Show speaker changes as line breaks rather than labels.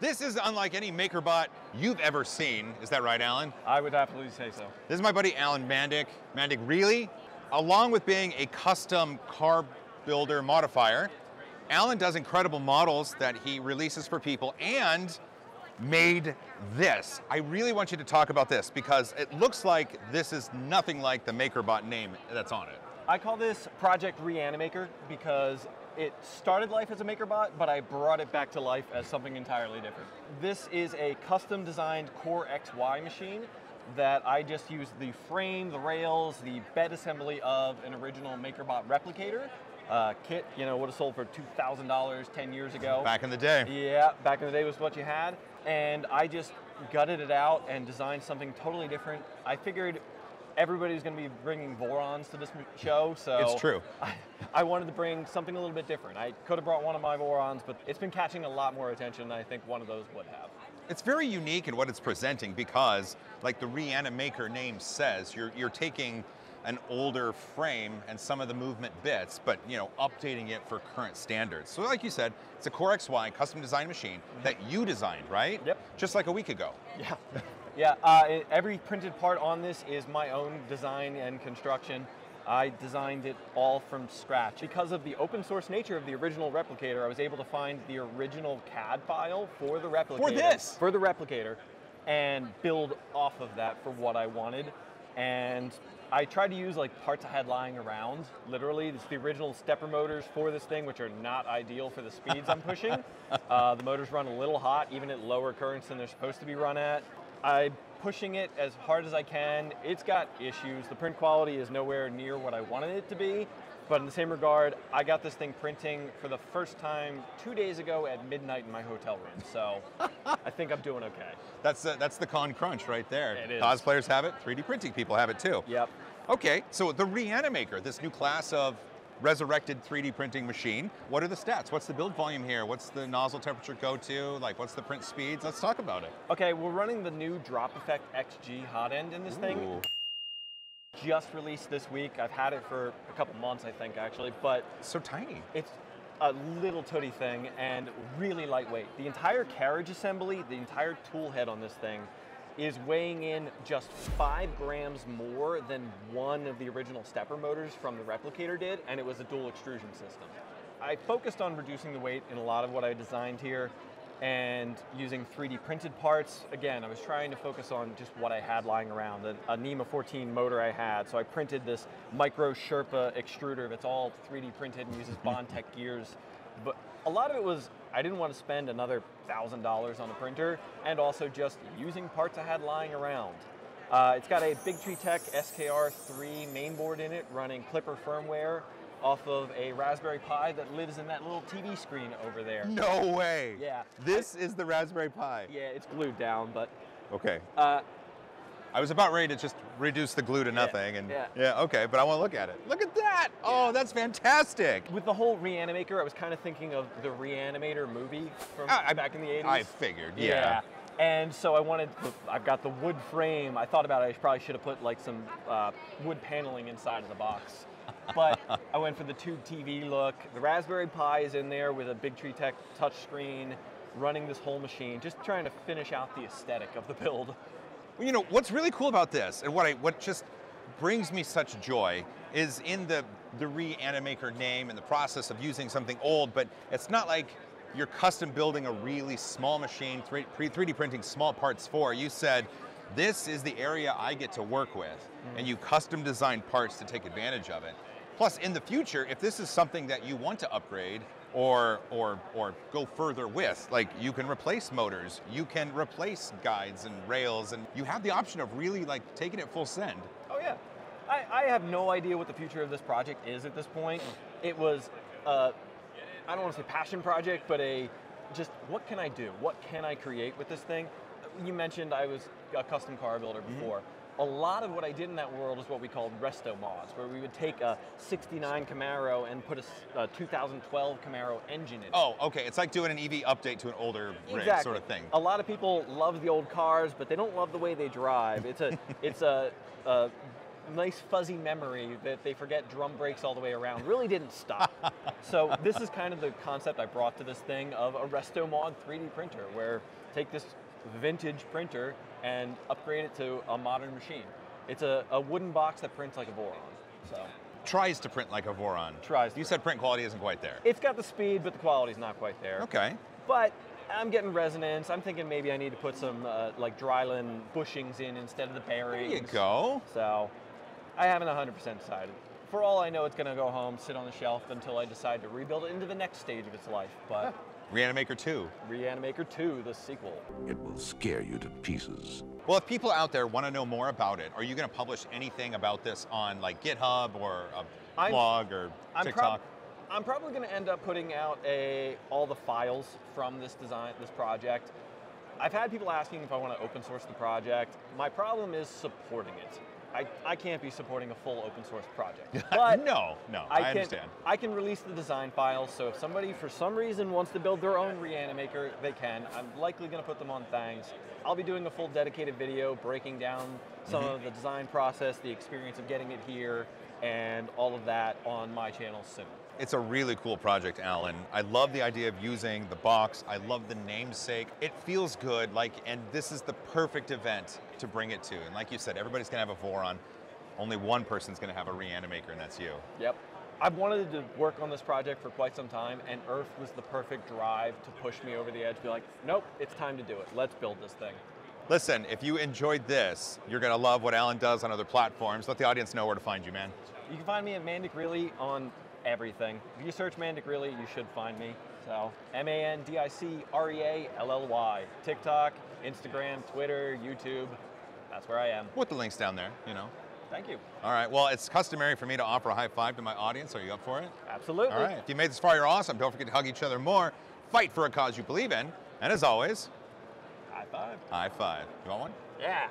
This is unlike any MakerBot you've ever seen. Is that right, Alan?
I would absolutely say so.
This is my buddy Alan Mandic. Mandic really, along with being a custom car builder modifier, Alan does incredible models that he releases for people and made this. I really want you to talk about this because it looks like this is nothing like the MakerBot name that's on it.
I call this Project Reanimaker because it started life as a MakerBot, but I brought it back to life as something entirely different. This is a custom designed Core XY machine that I just used the frame, the rails, the bed assembly of an original MakerBot replicator. Uh, kit, you know, would have sold for $2,000 10 years ago.
Back in the day.
Yeah, back in the day was what you had. And I just gutted it out and designed something totally different. I figured everybody's going to be bringing Vorons to this show, so
It's true.
I, I wanted to bring something a little bit different. I could have brought one of my Vorons, but it's been catching a lot more attention than I think one of those would have.
It's very unique in what it's presenting because, like the Reanimaker name says, you're, you're taking an older frame and some of the movement bits, but you know, updating it for current standards. So like you said, it's a Core XY custom design machine mm-hmm. that you designed, right?
Yep.
Just like a week ago.
Yeah, yeah. Uh, it- every printed part on this is my own design and construction. I designed it all from scratch. Because of the open source nature of the original replicator, I was able to find the original CAD file for the replicator.
For this?
For the replicator, and build off of that for what I wanted. And I tried to use like parts I had lying around. Literally, it's the original stepper motors for this thing, which are not ideal for the speeds I'm pushing. Uh, the motors run a little hot, even at lower currents than they're supposed to be run at. I'm pushing it as hard as I can. It's got issues. The print quality is nowhere near what I wanted it to be. But in the same regard, I got this thing printing for the first time two days ago at midnight in my hotel room. So I think I'm doing okay.
That's the, that's the con crunch right there.
It is.
Cosplayers have it, 3D printing people have it too.
Yep.
Okay, so the Reanimaker, this new class of resurrected 3D printing machine, what are the stats? What's the build volume here? What's the nozzle temperature go to? Like, what's the print speeds? Let's talk about it.
Okay, we're running the new Drop Effect XG hot end in this thing. Just released this week. I've had it for a couple months, I think, actually, but
so tiny.
it's a little tooty thing and really lightweight. The entire carriage assembly, the entire tool head on this thing is weighing in just five grams more than one of the original stepper motors from the replicator did, and it was a dual extrusion system. I focused on reducing the weight in a lot of what I designed here and using 3D printed parts. Again, I was trying to focus on just what I had lying around, a, a NEMA 14 motor I had. So I printed this micro Sherpa extruder that's all 3D printed and uses Bondtech gears. But a lot of it was I didn't want to spend another thousand dollars on a printer, and also just using parts I had lying around. Uh, it's got a Big Tree Tech SKR3 mainboard in it, running Klipper firmware off of a Raspberry Pi that lives in that little TV screen over there.
No way.
Yeah.
This is the Raspberry Pi.
Yeah, it's glued down, but
Okay.
uh,
I was about ready to just reduce the glue to nothing, and
yeah.
okay, but I want to look at it. Look at that! Oh, that's fantastic.
with the whole Reanimaker, I was kind of thinking of the Reanimator movie from
I- I-
back in the 80s.
I figured, yeah.
And so I wanted, I've got the wood frame. I thought about it, I probably should have put like some uh, wood paneling inside of the box. But I went for the tube TV look. The Raspberry Pi is in there with a Big Tree Tech touchscreen running this whole machine, just trying to finish out the aesthetic of the build.
You know what's really cool about this, and what I what just brings me such joy is in the the Reanimaker name and the process of using something old, but it's not like you're custom building a really small machine, 3, 3D printing small parts for. You said this is the area I get to work with, and you custom design parts to take advantage of it. Plus, in the future, if this is something that you want to upgrade or or or go further with, like you can replace motors, you can replace guides and rails, and you have the option of really like taking it full send.
Oh yeah. I, I have no idea what the future of this project is at this point. It was, uh, I don't want to say passion project, but a just what can I do? What can I create with this thing? You mentioned I was a custom car builder before. A lot of what I did in that world is what we called resto mods, where we would take a 69 Camaro and put a 2012 Camaro engine in it.
Oh, okay. It's like doing an EV update to an older rig
exactly.
sort of thing.
A lot of people love the old cars, but they don't love the way they drive. It's a it's a, a nice fuzzy memory that they forget drum brakes all the way around really didn't stop. so this is kind of the concept I brought to this thing of a Resto Mod 3D printer, where take this vintage printer and upgrade it to a modern machine. It's a, a wooden box that prints like a Voron. So
Tries to print like a Voron.
Tries to
You said print quality isn't quite there.
it's got the speed, but the quality's not quite there.
Okay.
But I'm getting resonance. I'm thinking maybe I need to put some uh, like drylin bushings in instead of the bearings.
There you go.
So I haven't 100% decided. For all I know, it's going to go home, sit on the shelf until I decide to rebuild it into the next stage of its life. But
Reanimaker 2.
Reanimaker 2, the sequel.
It will scare you to pieces.
Well, if people out there want to know more about it, are you going to publish anything about this on like GitHub or a
I'm-
blog or
I'm,
TikTok?
prob- I'm probably going to end up putting out a all the files from this design, this project. I've had people asking if I want to open source the project. My problem is supporting it. I, I can't be supporting a full open source project. But
no, no, I,
I, can,
understand.
I can release the design files, so if somebody for some reason wants to build their own Reanimaker, they can. I'm likely going to put them on Thangs. I'll be doing a full dedicated video breaking down some
Mm-hmm.
of the design process, the experience of getting it here, and all of that on my channel soon.
It's a really cool project, Alan. I love the idea of using the box. I love the namesake. It feels good, like, and this is the perfect event to bring it to. And like you said, everybody's gonna have a Voron. Only one person's gonna have a Reanimaker, and that's you.
Yep. I've wanted to work on this project for quite some time, and ERRF was the perfect drive to push me over the edge, be like, nope, it's time to do it. Let's build this thing.
Listen, if you enjoyed this, you're gonna love what Alan does on other platforms. Let the audience know where to find you, man.
You can find me at Mandic Really on everything. If you search Mandic Really, you should find me. So M A N D I C R E A L L Y. TikTok, Instagram, Twitter, YouTube. That's where I am.
With the links down there, you know.
Thank you.
All right, well, it's customary for me to offer a high five to my audience. Are you up for it?
Absolutely.
All right, if you made this far, you're awesome. Don't forget to hug each other more, fight for a cause you believe in, and as always,
High five.
high five. You want one?
Yeah.